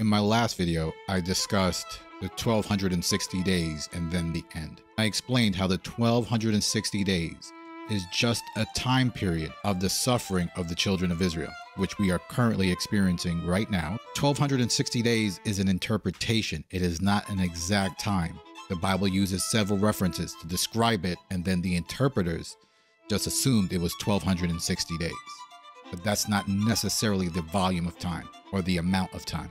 In my last video, I discussed the 1260 days and then the end. I explained how the 1260 days is just a time period of the suffering of the children of Israel, which we are currently experiencing right now. 1260 days is an interpretation, it is not an exact time. The Bible uses several references to describe it, and then the interpreters just assumed it was 1260 days. But that's not necessarily the volume of time or the amount of time.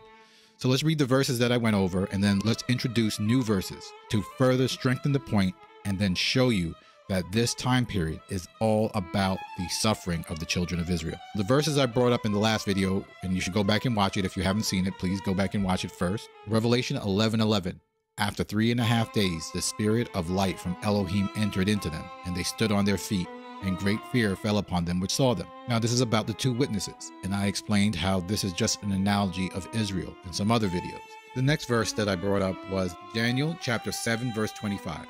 So let's read the verses that I went over and then let's introduce new verses to further strengthen the point and then show you that this time period is all about the suffering of the children of Israel. The verses I brought up in the last video, and you should go back and watch it if you haven't seen it, please go back and watch it first. Revelation 11 11. After three and a half days, the spirit of light from Elohim entered into them, and they stood on their feet and great fear fell upon them which saw them. Now, this is about the two witnesses, and I explained how this is just an analogy of Israel in some other videos. The next verse that I brought up was Daniel chapter 7, verse 25.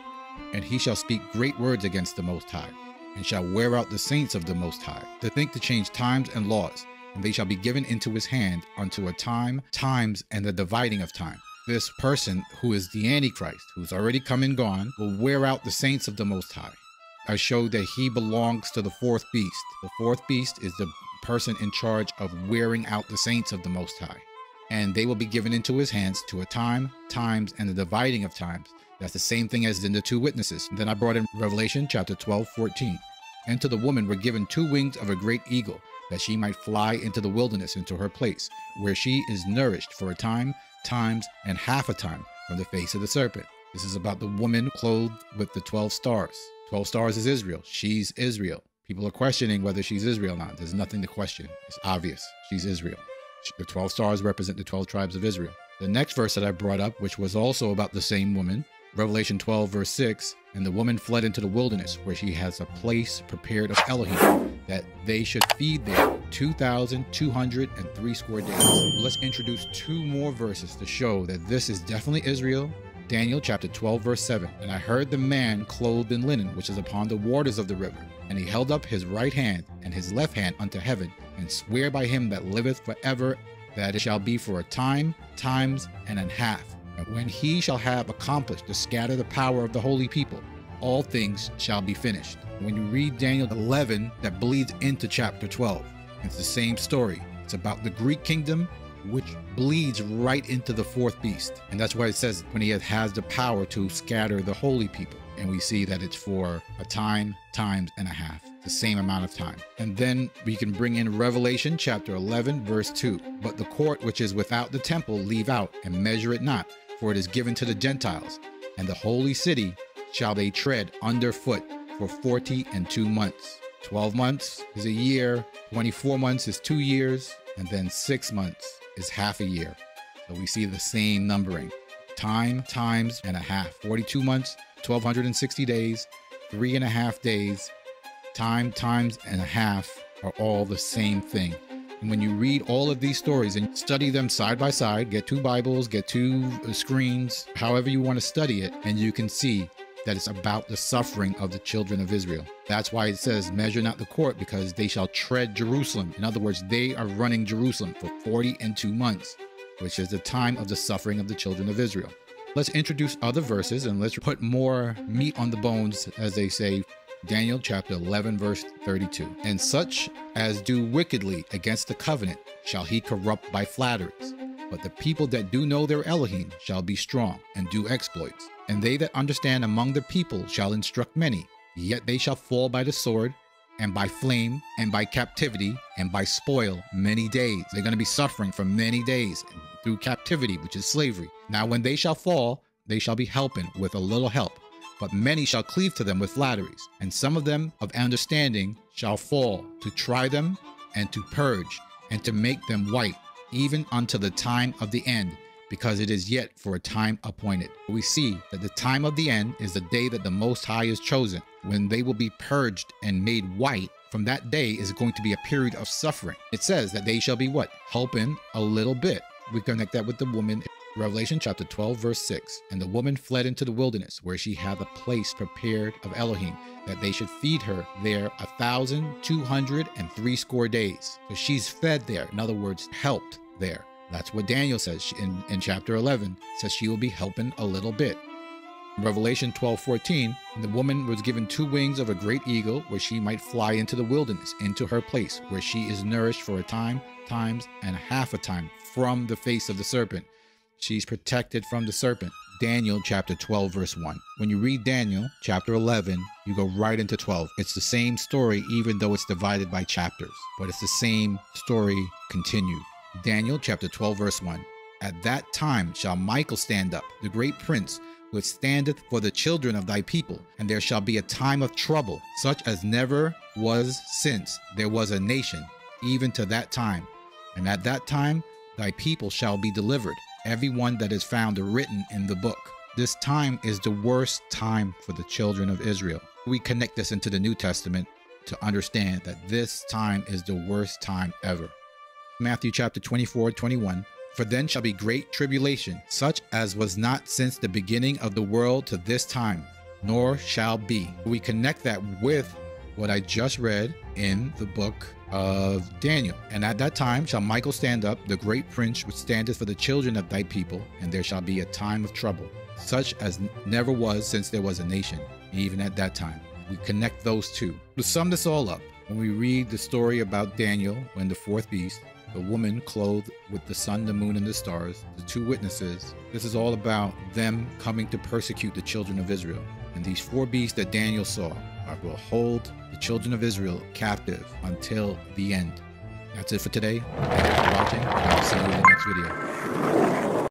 And he shall speak great words against the Most High, and shall wear out the saints of the Most High, to think to change times and laws, and they shall be given into his hand unto a time, times, and the dividing of time. This person who is the Antichrist, who's already come and gone, will wear out the saints of the Most High I showed that he belongs to the fourth beast. The fourth beast is the person in charge of wearing out the saints of the Most High. And they will be given into his hands to a time, times, and the dividing of times. That's the same thing as in the two witnesses. Then I brought in Revelation chapter 12, 14. And to the woman were given two wings of a great eagle, that she might fly into the wilderness into her place, where she is nourished for a time, times, and half a time from the face of the serpent. This is about the woman clothed with the 12 stars. 12 stars is Israel. She's Israel. People are questioning whether she's Israel or not. There's nothing to question. It's obvious. She's Israel. The 12 stars represent the 12 tribes of Israel. The next verse that I brought up, which was also about the same woman, Revelation 12, verse 6, and the woman fled into the wilderness, where she has a place prepared of Elohim, that they should feed there 2,203 square days. Let's introduce two more verses to show that this is definitely Israel Daniel chapter 12, verse 7. And I heard the man clothed in linen, which is upon the waters of the river. And he held up his right hand and his left hand unto heaven, and swear by him that liveth forever, that it shall be for a time, times, and an half. And when he shall have accomplished to scatter the power of the holy people, all things shall be finished. When you read Daniel 11, that bleeds into chapter 12. It's the same story. It's about the Greek kingdom which bleeds right into the fourth beast. And that's why it says when he has the power to scatter the holy people. And we see that it's for a time, times, and a half, the same amount of time. And then we can bring in Revelation chapter 11, verse 2. But the court which is without the temple leave out and measure it not, for it is given to the Gentiles. And the holy city shall they tread underfoot for forty and two months. 12 months is a year, 24 months is two years, and then six months is half a year. So we see the same numbering. Time times and a half. 42 months, 1260 days, three and a half days, time times and a half are all the same thing. And when you read all of these stories and study them side by side, get two Bibles, get two uh, screens, however you want to study it, and you can see that it's about the suffering of the children of Israel. That's why it says, Measure not the court, because they shall tread Jerusalem. In other words, they are running Jerusalem for 40 and two months, which is the time of the suffering of the children of Israel. Let's introduce other verses and let's put more meat on the bones, as they say. Daniel chapter 11, verse 32. And such as do wickedly against the covenant shall he corrupt by flatteries. But the people that do know their Elohim shall be strong and do exploits. And they that understand among the people shall instruct many. Yet they shall fall by the sword, and by flame, and by captivity, and by spoil many days. They're going to be suffering for many days through captivity, which is slavery. Now, when they shall fall, they shall be helping with a little help. But many shall cleave to them with flatteries, and some of them of understanding shall fall to try them and to purge and to make them white, even unto the time of the end because it is yet for a time appointed. We see that the time of the end is the day that the Most High is chosen, when they will be purged and made white. From that day is going to be a period of suffering. It says that they shall be what? Helping a little bit. We connect that with the woman Revelation chapter 12, verse 6. And the woman fled into the wilderness, where she had a place prepared of Elohim, that they should feed her there a thousand two hundred and three score days. So she's fed there, in other words, helped there That's what Daniel says in, in chapter 11, says she will be helping a little bit. In Revelation 12 14, the woman was given two wings of a great eagle where she might fly into the wilderness, into her place, where she is nourished for a time, times, and half a time from the face of the serpent. She's protected from the serpent. Daniel chapter 12, verse 1. When you read Daniel chapter 11, you go right into 12. It's the same story, even though it's divided by chapters, but it's the same story continued. Daniel chapter 12, verse 1. At that time shall Michael stand up, the great prince, which standeth for the children of thy people, and there shall be a time of trouble, such as never was since there was a nation, even to that time. And at that time thy people shall be delivered, every one that is found written in the book. This time is the worst time for the children of Israel. We connect this into the New Testament to understand that this time is the worst time ever. Matthew chapter 24, 21. For then shall be great tribulation, such as was not since the beginning of the world to this time, nor shall be. We connect that with what I just read in the book of Daniel. And at that time shall Michael stand up, the great prince which standeth for the children of thy people, and there shall be a time of trouble, such as never was since there was a nation, even at that time. We connect those two. To sum this all up, when we read the story about Daniel when the fourth beast, the woman clothed with the sun, the moon, and the stars, the two witnesses. This is all about them coming to persecute the children of Israel. And these four beasts that Daniel saw will hold the children of Israel captive until the end. That's it for today. Thank you for watching, and I'll see you in the next video.